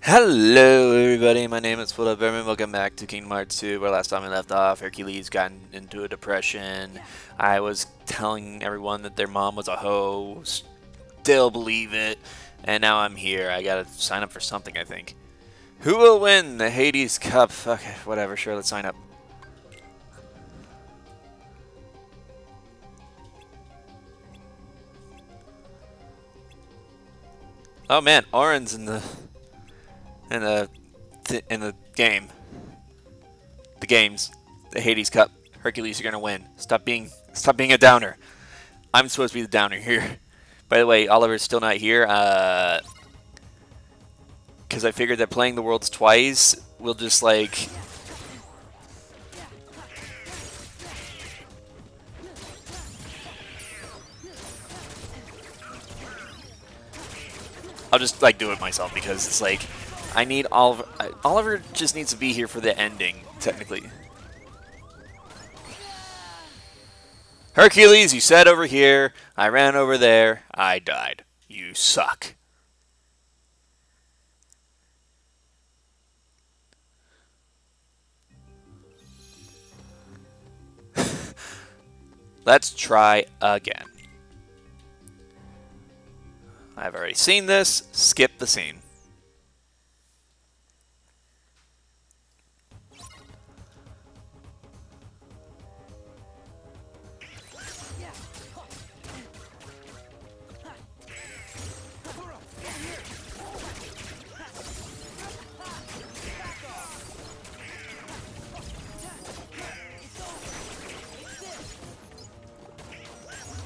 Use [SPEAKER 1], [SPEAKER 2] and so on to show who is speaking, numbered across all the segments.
[SPEAKER 1] Hello everybody, my name is FoldupVermin. Welcome back to Kingdom Hearts 2, where last time we left off, Hercules got into a depression. I was telling everyone that their mom was a hoe, still believe it, and now I'm here. I gotta sign up for something, I think. Who will win the Hades Cup? Okay, whatever, sure, let's sign up. Oh man, Auron's in the in the in the game. The games, the Hades Cup. Hercules, you're gonna win. Stop being stop being a downer. I'm supposed to be the downer here. By the way, Oliver's still not here. Uh, because I figured that playing the worlds twice will just like I'll just like do it myself because it's like I need Oliver. Oliver just needs to be here for the ending, technically. Hercules, you sat over here. I ran over there. I died. You suck. Let's try again. I've already seen this. Skip the scene.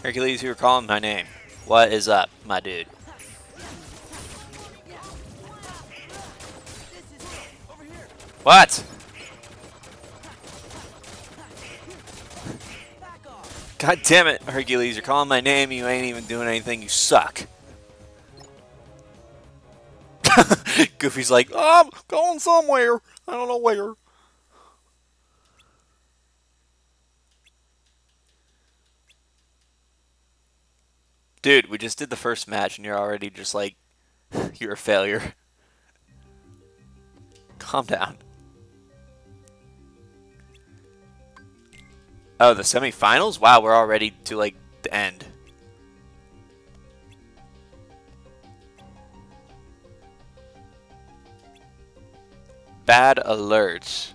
[SPEAKER 1] Hercules, you were calling my name. What is up, my dude? What? God damn it, Hercules, you're calling my name, you ain't even doing anything, you suck. Goofy's like, oh, I'm going somewhere. I don't know where. Dude, we just did the first match and you're already just like, you're a failure. Calm down. Oh, the semifinals? Wow, we're already to like the end. Bad alerts.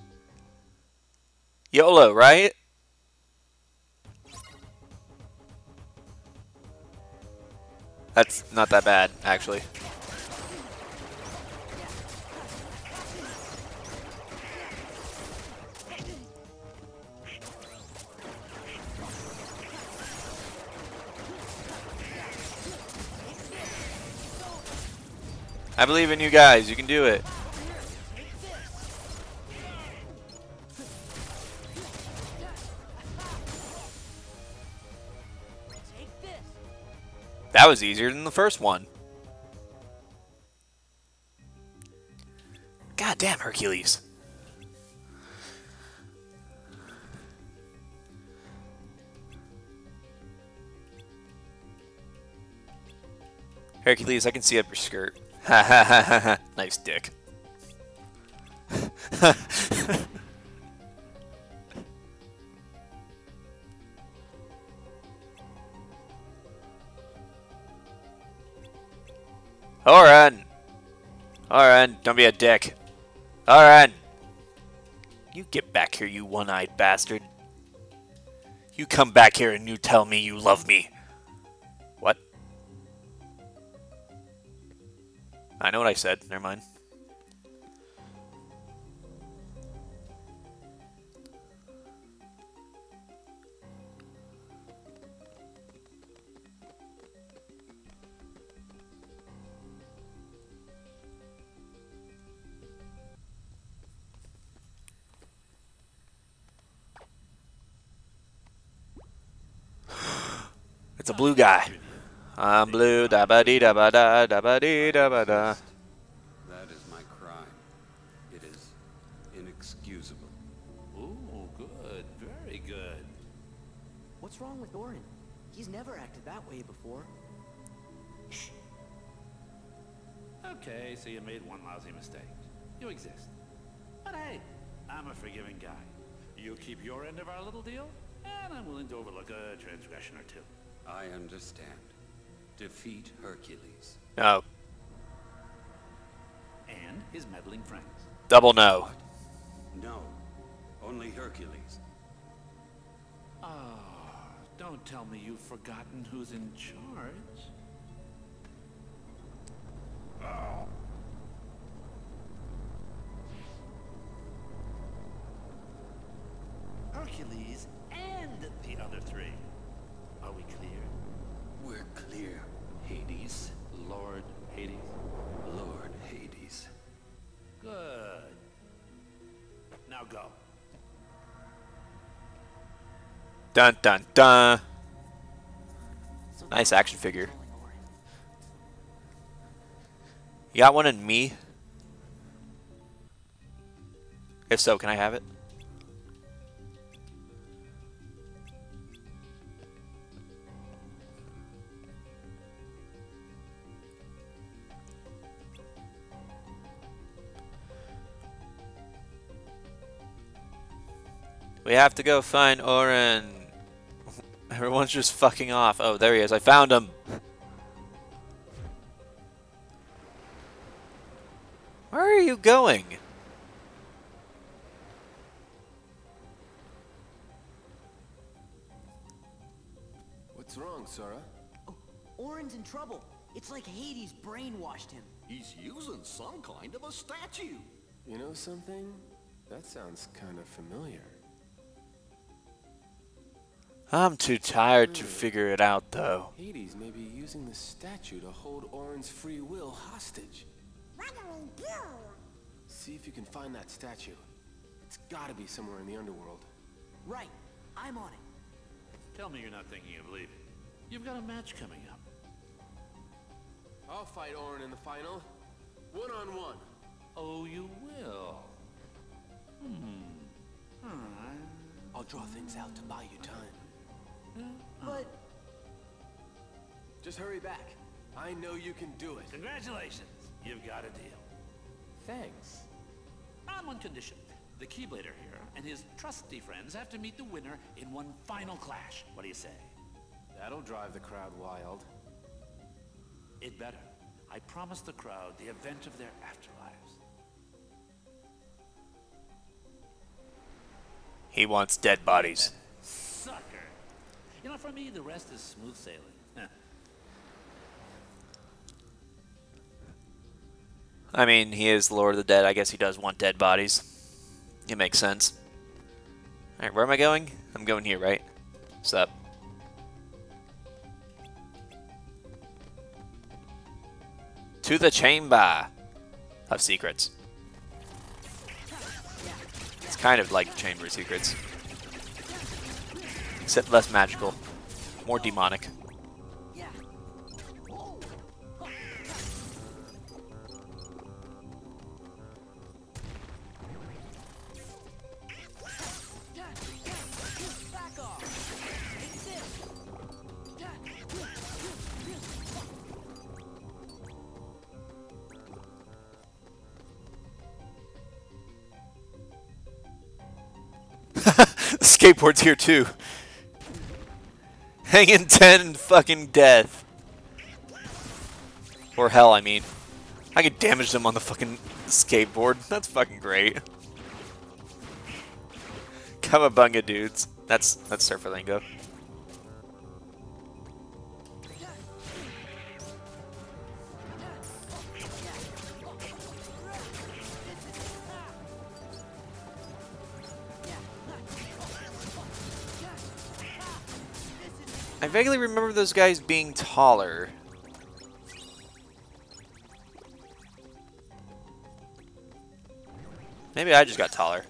[SPEAKER 1] YOLO, right? That's not that bad, actually. I believe in you guys. You can do it. That was easier than the first one. God damn, Hercules. Hercules, I can see up your skirt. Ha ha ha ha ha. Nice dick. Auron! Auron, don't be a dick. Auron! You get back here, you one-eyed bastard. You come back here and you tell me you love me. What? I know what I said. Never mind. It's a blue guy. I'm blue, da ba dee da ba da, da ba dee da ba da.
[SPEAKER 2] That is my crime. It is inexcusable.
[SPEAKER 3] Ooh, good, very good.
[SPEAKER 4] What's wrong with Auron? He's never acted that way before.
[SPEAKER 3] Okay, so you made one lousy mistake. You exist. But hey, I'm a forgiving guy. You keep your end of our little deal, and I'm willing to overlook a transgression or two.
[SPEAKER 2] I understand. Defeat Hercules.
[SPEAKER 1] No.
[SPEAKER 3] And his meddling friends.
[SPEAKER 1] Double no.
[SPEAKER 2] No. Only Hercules.
[SPEAKER 3] Oh, don't tell me you've forgotten who's in charge. Hercules and the other three. Are we clear?
[SPEAKER 2] We're clear. Hades.
[SPEAKER 3] Lord Hades?
[SPEAKER 2] Lord Hades.
[SPEAKER 3] Good. Now go.
[SPEAKER 1] Dun dun dun. Nice action figure. You got one in me? If so, can I have it? We have to go find Auron. Everyone's just fucking off. Oh, there he is. I found him. Where are you going?
[SPEAKER 5] What's wrong, Sora?
[SPEAKER 4] Oh, Auron's in trouble. It's like Hades brainwashed him.
[SPEAKER 6] He's using some kind of a statue.
[SPEAKER 5] You know something? That sounds kind of familiar.
[SPEAKER 1] I'm too tired to figure it out, though.
[SPEAKER 5] Hades may be using the statue to hold Auron's free will hostage.
[SPEAKER 7] What do we do?
[SPEAKER 5] See if you can find that statue. It's gotta be somewhere in the underworld.
[SPEAKER 4] Right. I'm on it.
[SPEAKER 3] Tell me you're not thinking of leaving. You've got a match coming up.
[SPEAKER 5] I'll fight Orin in the final. One on one.
[SPEAKER 3] Oh, you will? Hmm. Alright.
[SPEAKER 5] I'll draw things out to buy you time.
[SPEAKER 4] But
[SPEAKER 5] Just hurry back. I know you can do it.
[SPEAKER 3] Congratulations. You've got a deal.
[SPEAKER 5] Thanks.
[SPEAKER 3] On one condition. The Keyblader here and his trusty friends have to meet the winner in one final clash. What do you say?
[SPEAKER 5] That'll drive the crowd wild.
[SPEAKER 3] It better. I promised the crowd the event of their afterlives.
[SPEAKER 1] He wants dead bodies.
[SPEAKER 3] You know, for me, the rest is smooth sailing.
[SPEAKER 1] I mean, he is Lord of the Dead. I guess he does want dead bodies. It makes sense. Alright, where am I going? I'm going here, right? What's up? To the chamber of secrets. It's kind of like Chamber of Secrets. Except less magical. More demonic. Skateboard's here too. Hanging 10 and fucking death. Or hell, I mean. I could damage them on the fucking skateboard. That's fucking great. Cowabunga dudes. That's that's surfer lingo. I vaguely remember those guys being taller. Maybe I just got taller.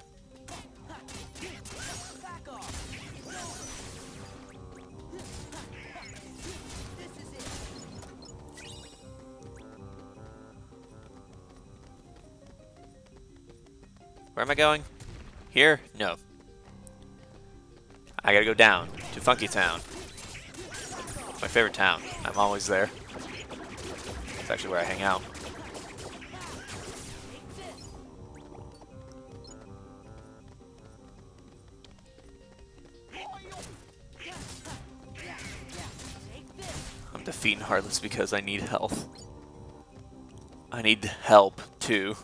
[SPEAKER 1] Where am I going? Here? No. I gotta go down to Funky Town. My favorite town. I'm always there. It's actually where I hang out. I'm defeating Heartless because I need health. I need help, too.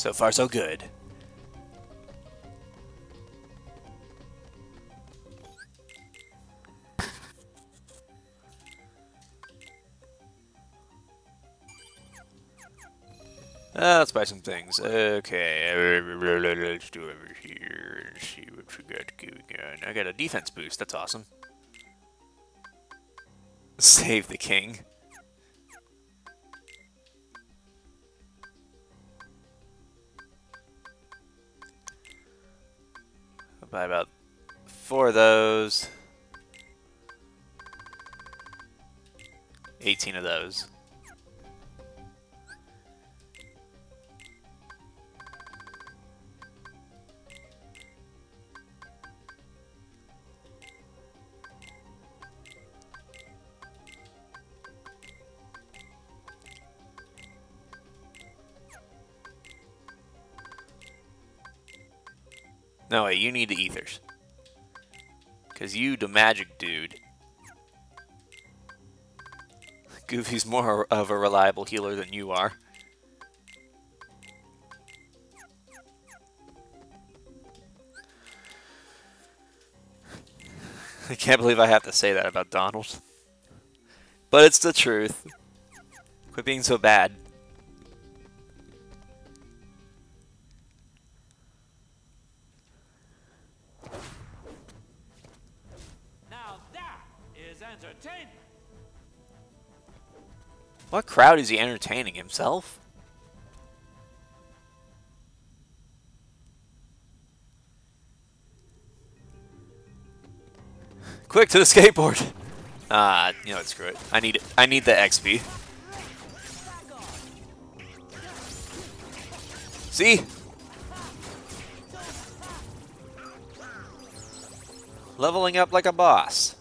[SPEAKER 1] So far, so good. Uh, let's buy some things. Okay, let's do over here and see what we got going on. I got a defense boost. That's awesome. Save the king. Buy about four of those. 18 of those. No, wait, you need the ethers. Because you, the magic dude. Goofy's more of a reliable healer than you are. I can't believe I have to say that about Donald. But it's the truth. Quit being so bad. What crowd is he entertaining? Himself? Quick to the skateboard! Ah, you know screw it. I need it. I need the XP. See? Leveling up like a boss.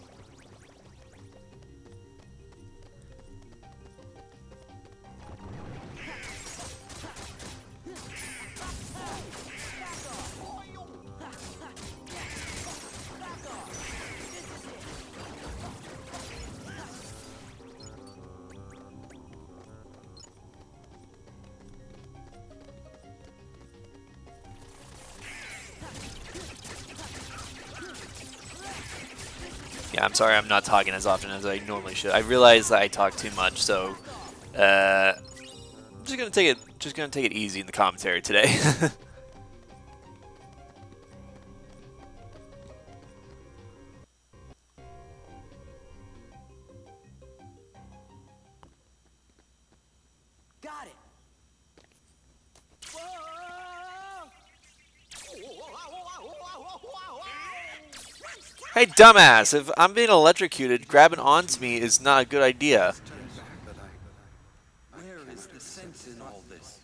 [SPEAKER 1] Yeah, I'm sorry I'm not talking as often as I normally should. I realize that I talk too much, so uh, I'm just gonna take it just gonna take it easy in the commentary today. dumbass! If I'm being electrocuted, grabbing onto me is not a good idea.
[SPEAKER 2] Where is the sense in all this?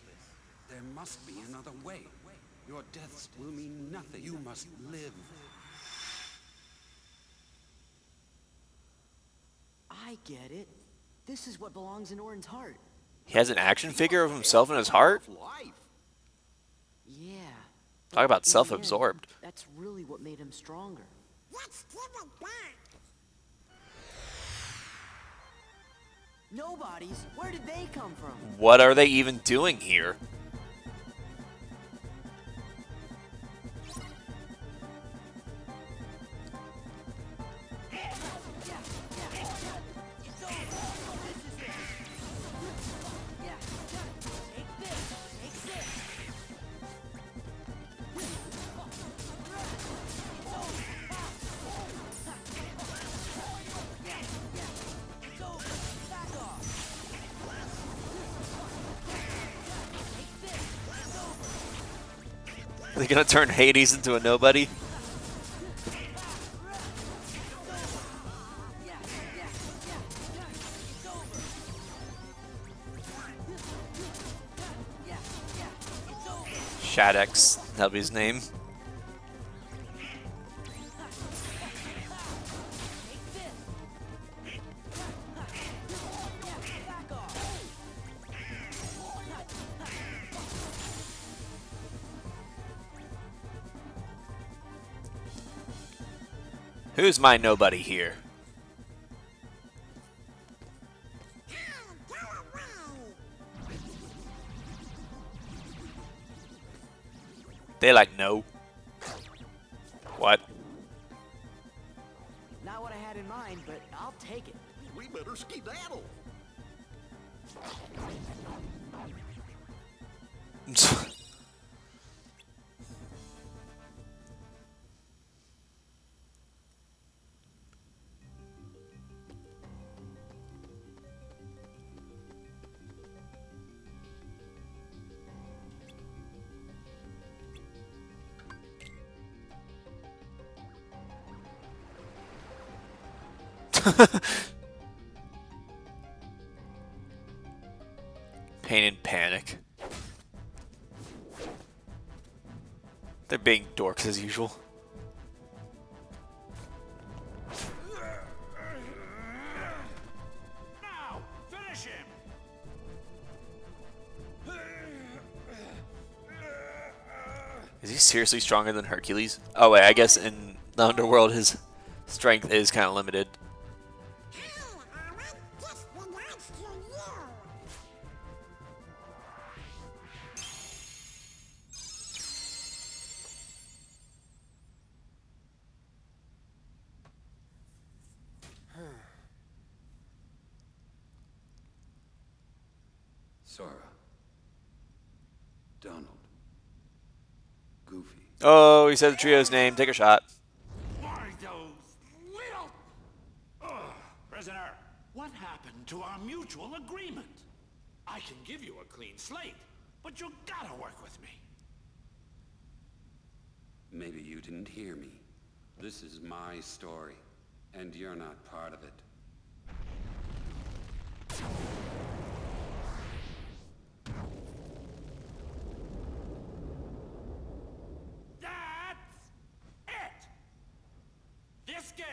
[SPEAKER 2] There must be another way. Your deaths will mean nothing. You must live.
[SPEAKER 4] I get it. This is what belongs in Auron's heart.
[SPEAKER 1] He has an action figure of himself in his heart.
[SPEAKER 4] Yeah.
[SPEAKER 1] Talk about
[SPEAKER 4] In the end,
[SPEAKER 1] self-absorbed.
[SPEAKER 4] That's really what made him stronger. Nobody's. Where did they come from?
[SPEAKER 1] What are they even doing here? Gonna turn Hades into a nobody? Shadex, that'll be his name. Who's my nobody here? They like no. What?
[SPEAKER 4] Not what I had in mind, but I'll take it.
[SPEAKER 6] We better skedaddle.
[SPEAKER 1] Pain and panic. They're being dorks as usual. Is he seriously stronger than Hercules? Oh wait, I guess in the underworld his strength is kind of limited. Oh, he said the trio's name. Take a shot.
[SPEAKER 3] Why those little... Ugh. Prisoner, what happened to our mutual agreement? I can give you a clean slate, but you gotta work with me.
[SPEAKER 2] Maybe you didn't hear me. This is my story, and you're not part of it.
[SPEAKER 3] That's it! This game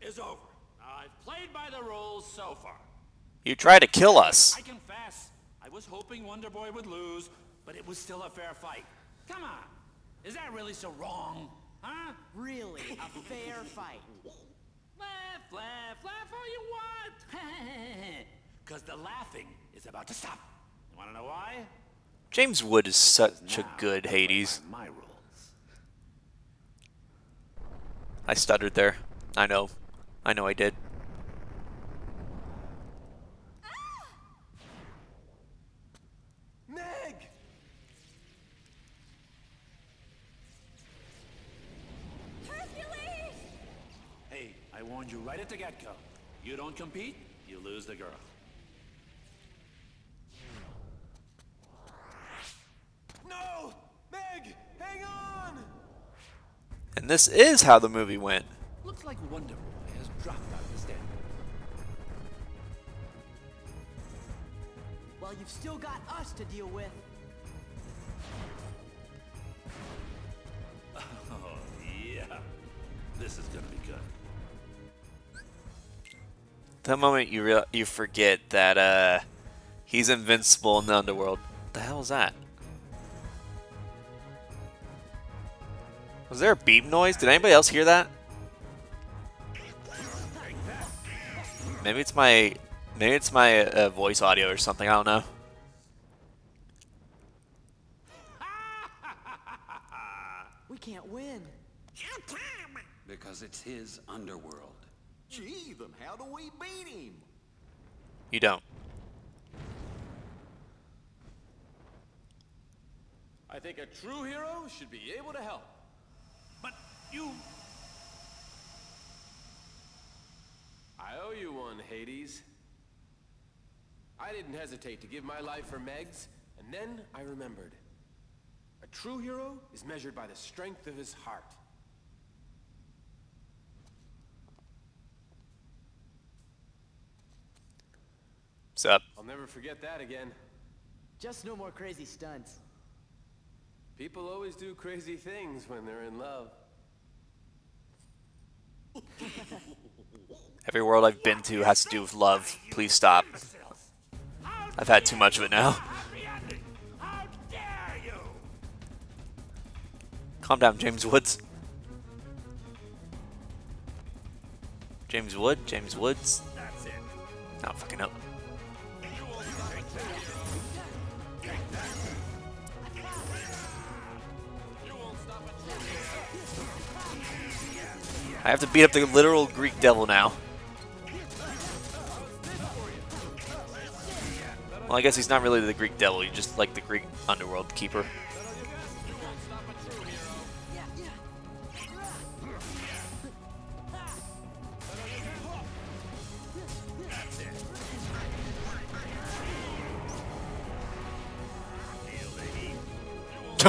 [SPEAKER 3] is over. I've played by the rules so far.
[SPEAKER 1] You tried to kill us.
[SPEAKER 3] I confess, I was hoping Wonder Boy would lose, but it was still a fair fight. Come on, is that really so wrong? Huh?
[SPEAKER 4] Really, a fair fight.
[SPEAKER 3] Laugh, laugh, laugh all you want. Because the laughing is about to stop. You want to know why?
[SPEAKER 1] James Wood is such a good Hades.
[SPEAKER 3] My rules.
[SPEAKER 1] I stuttered there. I know. I know I did.
[SPEAKER 5] Meg!
[SPEAKER 3] Hey, I warned you right at the get-go. You don't compete, you lose the girl.
[SPEAKER 5] No! Meg! Hang on!
[SPEAKER 1] And this is how the movie went.
[SPEAKER 3] Looks like Wonder Boy has dropped out of the stand.
[SPEAKER 4] Well, you've still got us to deal with.
[SPEAKER 3] Oh, yeah. This is gonna be good.
[SPEAKER 1] The moment you real you forget that uh he's invincible in the underworld. What The hell is that? Was there a beep noise? Did anybody else hear that? Maybe it's my maybe it's my uh, voice audio or something. I don't know.
[SPEAKER 4] We can't win.
[SPEAKER 2] Because it's his underworld.
[SPEAKER 6] Gee, then how do we beat him?
[SPEAKER 1] You don't.
[SPEAKER 5] I think a true hero should be able to help.
[SPEAKER 3] But you...
[SPEAKER 5] I owe you one, Hades. I didn't hesitate to give my life for Meg's, and then I remembered. A true hero is measured by the strength of his heart.
[SPEAKER 1] What's up?
[SPEAKER 5] I'll never forget that again.
[SPEAKER 4] Just no more crazy stunts.
[SPEAKER 5] People always do crazy things when they're in love.
[SPEAKER 1] Every world I've been to has to do with love. Please stop. I've had too much of it now.
[SPEAKER 3] Happy ending! How dare you!
[SPEAKER 1] Calm down, James Woods. James Wood? James Woods?
[SPEAKER 3] That's it.
[SPEAKER 1] Not fucking up. I have to beat up the literal Greek devil now. Well, I guess he's not really the Greek devil, he's just like the Greek underworld keeper.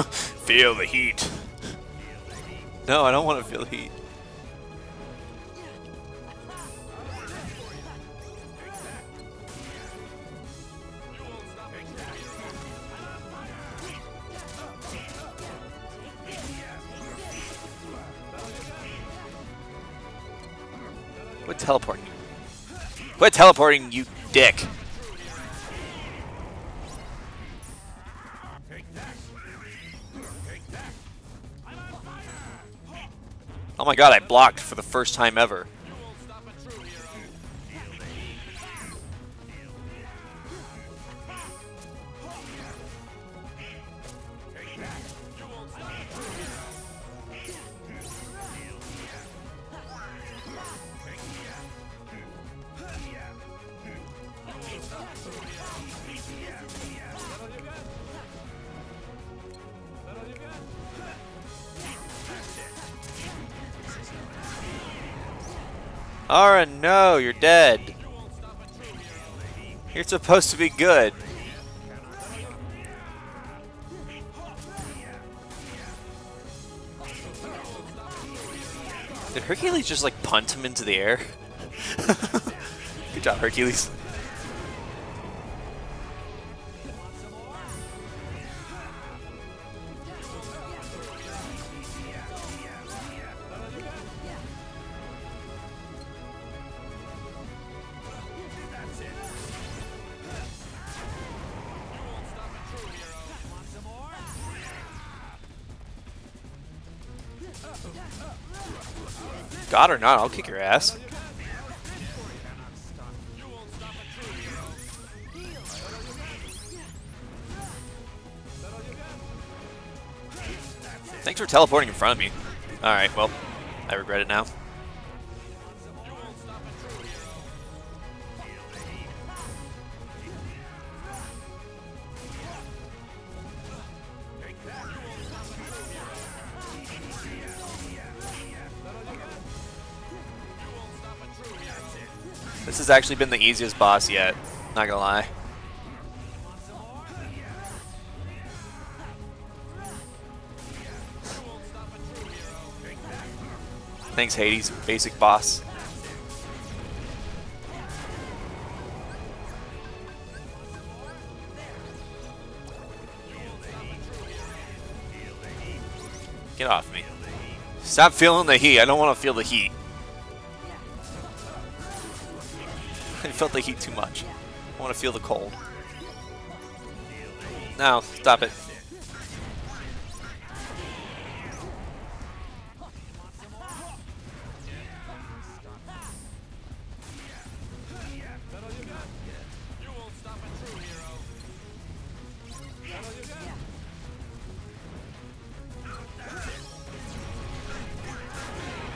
[SPEAKER 1] feel the heat. No, I don't want to feel the heat. Quit teleporting. Quit teleporting, you dick. Oh my god, I blocked for the first time ever. Supposed to be good. Did Hercules just like punt him into the air? good job, Hercules. God or not, I'll kick your ass. Thanks for teleporting in front of me. Alright, well, I regret it now. Actually been the easiest boss yet, not gonna lie. Thanks, Hades, basic boss. Get off me. Stop feeling the heat. I don't want to feel the heat. Felt the heat too much. I want to feel the cold. Now, stop it.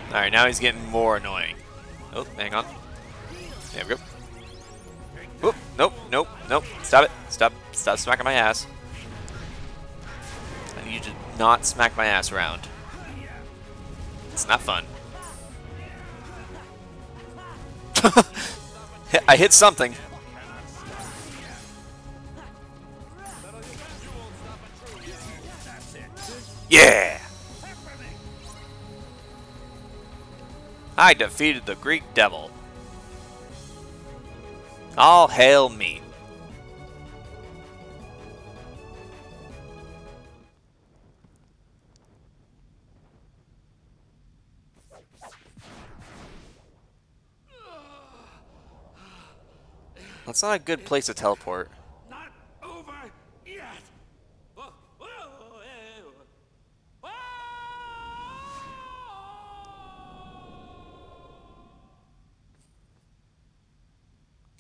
[SPEAKER 1] Alright, now he's getting more annoying. Oh, hang on. There we go. Stop, smacking my ass. I need you to not smack my ass around. It's not fun. I hit something. Yeah! I defeated the Greek devil. All hail me. That's not a good place to teleport.
[SPEAKER 3] Not over yet.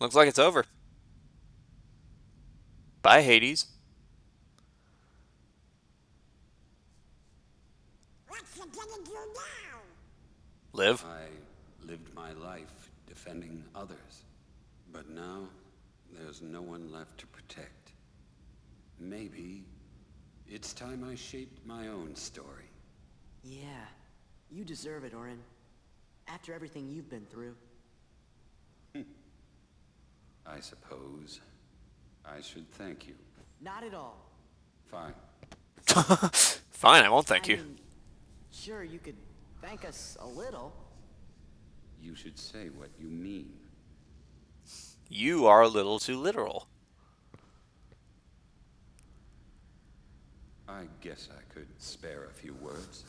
[SPEAKER 1] Looks like it's over. Bye, Hades.
[SPEAKER 7] What's you gonna do now?
[SPEAKER 1] Live.
[SPEAKER 2] I lived my life defending others. But now, there's no one left to protect. Maybe it's time I shaped my own story.
[SPEAKER 4] Yeah, you deserve it, Auron. After everything you've been through. Hmm.
[SPEAKER 2] I suppose I should thank you.
[SPEAKER 4] Not at all.
[SPEAKER 2] Fine.
[SPEAKER 1] Fine, I won't thank
[SPEAKER 4] I
[SPEAKER 1] you.
[SPEAKER 4] mean, sure, you could thank us a little.
[SPEAKER 2] You should say what you mean.
[SPEAKER 1] You are a little too literal.
[SPEAKER 2] I guess I could spare a few words.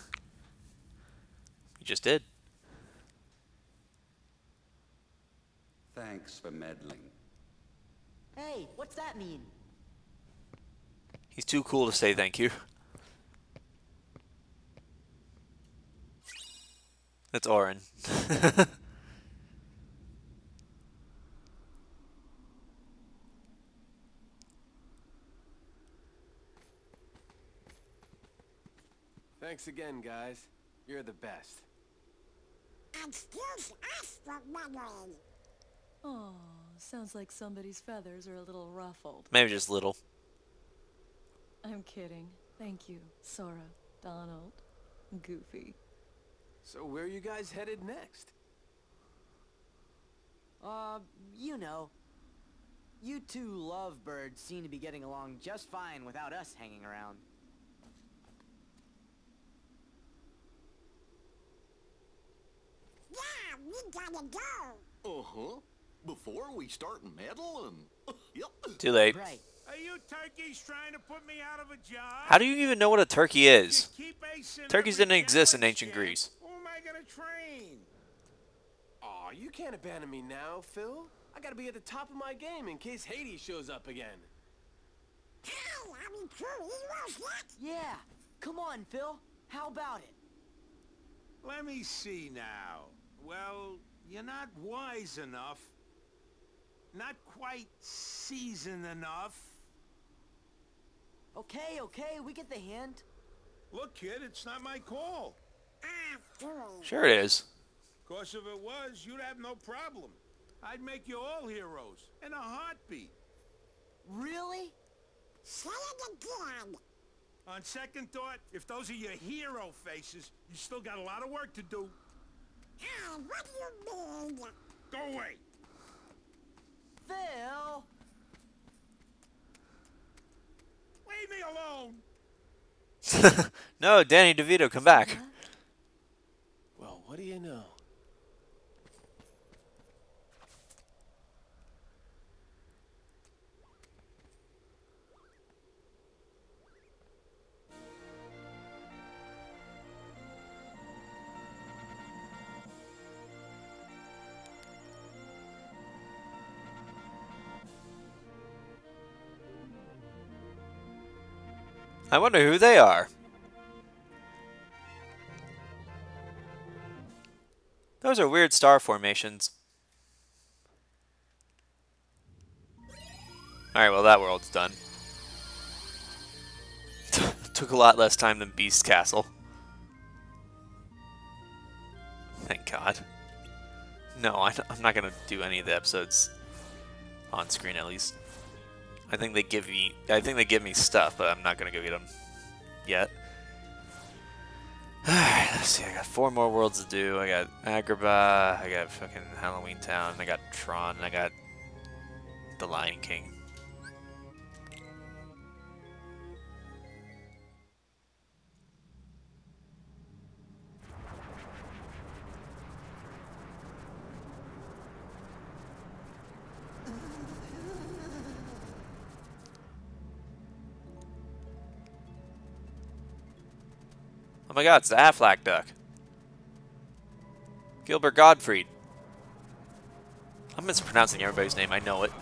[SPEAKER 1] You just did.
[SPEAKER 2] Thanks for meddling.
[SPEAKER 4] Hey, what's that mean?
[SPEAKER 1] He's too cool to say thank you. That's Auron.
[SPEAKER 5] Thanks again, guys. You're the best.
[SPEAKER 7] Excuse us for meddling.
[SPEAKER 8] Oh, sounds like somebody's feathers are a little ruffled.
[SPEAKER 1] Maybe just little.
[SPEAKER 8] I'm kidding. Thank you, Sora, Donald, Goofy.
[SPEAKER 5] So where are you guys headed next?
[SPEAKER 4] Uh, you know. You two lovebirds seem to be getting along just fine without us hanging around.
[SPEAKER 7] Yeah, we gotta go.
[SPEAKER 6] Uh-huh. Before we start meddling. yep.
[SPEAKER 1] Too late.
[SPEAKER 4] Right.
[SPEAKER 3] Are you turkeys trying to put me out of a job?
[SPEAKER 1] How do you even know what a turkey is?
[SPEAKER 3] You keep acing
[SPEAKER 1] Turkeys didn't exist in ancient
[SPEAKER 3] kid.
[SPEAKER 1] Greece.
[SPEAKER 3] Who am I gonna train?
[SPEAKER 5] Aw, you can't abandon me now, Phil. I gotta be at the top of my game in case Hades shows up again.
[SPEAKER 7] Hey, are we true heroes yet?
[SPEAKER 4] Yeah. Come on, Phil. How about it?
[SPEAKER 3] Let me see now. Well, you're not wise enough. Not quite seasoned enough.
[SPEAKER 4] Okay, okay, we get the hint.
[SPEAKER 3] Look, kid, it's not my call.
[SPEAKER 1] Sure it is.
[SPEAKER 3] Cause if it was, you'd have no problem. I'd make you all heroes in a heartbeat.
[SPEAKER 4] Really?
[SPEAKER 7] Say it again.
[SPEAKER 3] On second thought, if those are your hero faces, you still got a lot of work to do.
[SPEAKER 7] Ah, what do you mean?
[SPEAKER 3] Go away.
[SPEAKER 4] Phil!
[SPEAKER 3] Leave me alone.
[SPEAKER 1] no, Danny DeVito, come back.
[SPEAKER 5] Well, what do you know?
[SPEAKER 1] I wonder who they are. Those are weird star formations. Alright, well that world's done. Took a lot less time than Beast Castle. Thank God. No, I, am not gonna do any of the episodes on screen at least. I think they give me, I think they give me stuff, but I'm not gonna go get them yet. Alright, let's see. I got four more worlds to do. I got Agrabah, I got fucking Halloween Town, I got Tron, and I got The Lion King. Oh my god, it's the Aflac duck. Gilbert Gottfried. I'm mispronouncing everybody's name, I know it.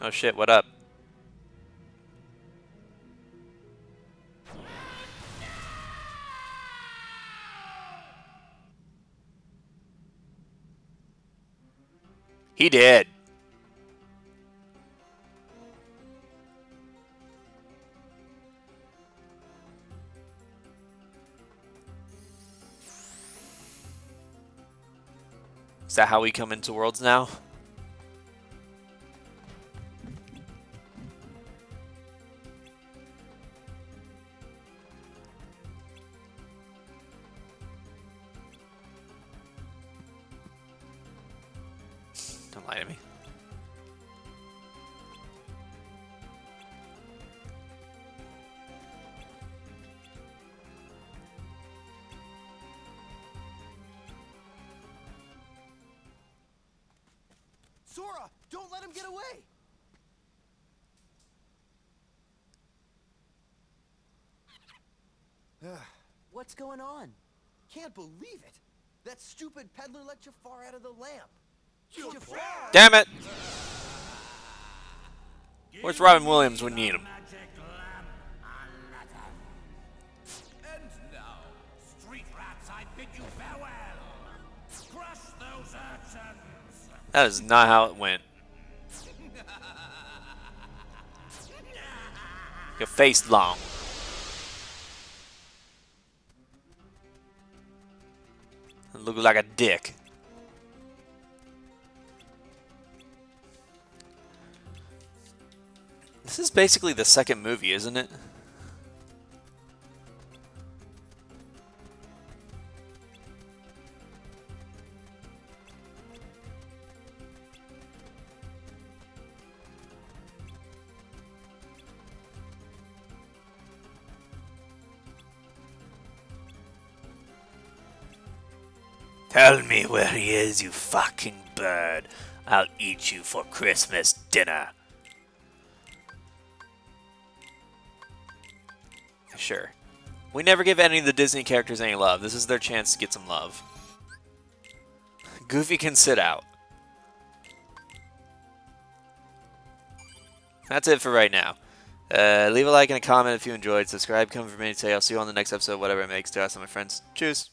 [SPEAKER 1] Oh shit, what up? He did. That how we come into worlds now? Don't lie to me.
[SPEAKER 5] Sora, don't let him get away!
[SPEAKER 4] What's going on?
[SPEAKER 5] Can't believe it! That stupid peddler let Jafar out of the lamp! Jafar!
[SPEAKER 1] Damn it! Where's Robin Williams when you need him? That is not how it went. Your face long. Look like a dick. This is basically the second movie, isn't it? Tell me where he is, you fucking bird. I'll eat you for Christmas dinner. Sure. We never give any of the Disney characters any love. This is their chance to get some love. Goofy can sit out. That's it for right now. Uh, leave a like and a comment if you enjoyed. Subscribe, come for me to say. I'll see you on the next episode, whatever it makes. To us and my friends. Cheers.